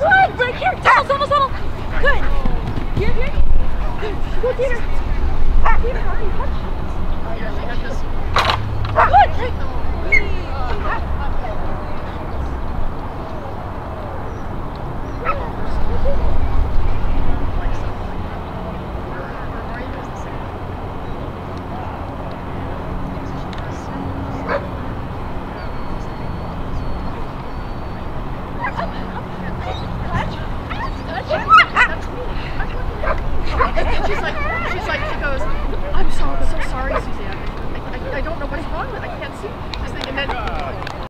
Good, right here. Almost, almost, almost. Good. Here, here. Good. Go, Peter. and she's like, she's like, she goes, I'm so, so sorry, Suzanne. I, I, I don't know what's wrong with it. I can't see.